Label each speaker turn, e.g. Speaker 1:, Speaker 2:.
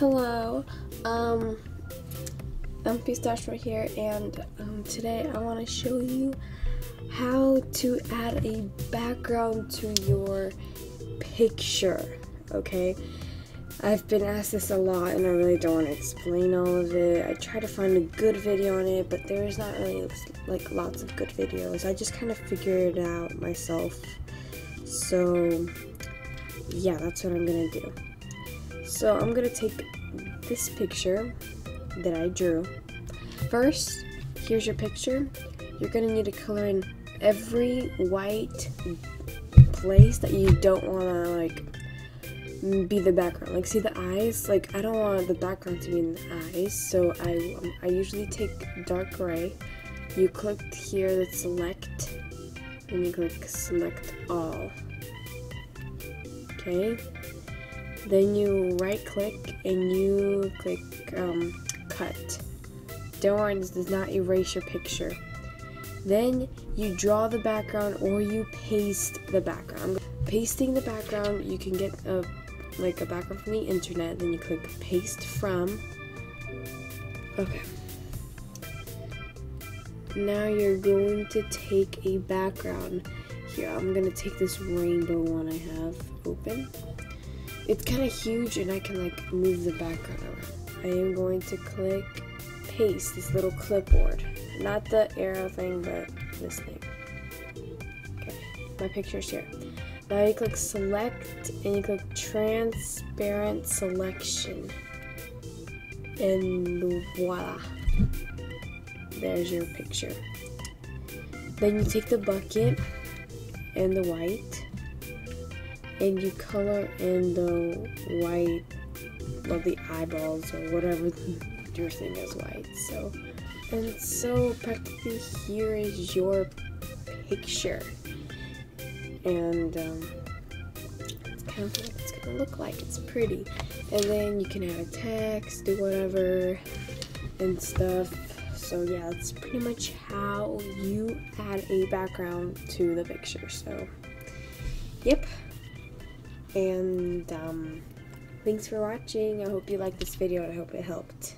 Speaker 1: Hello, um, I'm Pistachio here, and um, today I want to show you how to add a background to your picture, okay? I've been asked this a lot, and I really don't want to explain all of it. I try to find a good video on it, but there's not really, like, lots of good videos. I just kind of figured it out myself, so, yeah, that's what I'm gonna do. So I'm gonna take this picture that I drew. First, here's your picture. You're gonna need to color in every white place that you don't wanna like be the background. Like see the eyes? Like I don't want the background to be in the eyes, so I I usually take dark gray. You click here that select, and you click select all. Okay. Then you right click and you click um, cut. Don't worry, this does not erase your picture. Then you draw the background or you paste the background. Pasting the background, you can get a like a background from the internet. Then you click paste from. Okay. Now you're going to take a background. Here, I'm gonna take this rainbow one I have open. It's kind of huge and I can like move the background around. I am going to click paste, this little clipboard. Not the arrow thing, but this thing. Okay, my picture's here. Now you click select and you click transparent selection. And voila. There's your picture. Then you take the bucket and the white and you color in the white of the eyeballs or whatever your thing is white. So, and so practically here is your picture, and um, it's kind of what it's gonna look like. It's pretty, and then you can add a text, do whatever, and stuff. So yeah, that's pretty much how you add a background to the picture. So, yep. And um, thanks for watching. I hope you liked this video. And I hope it helped.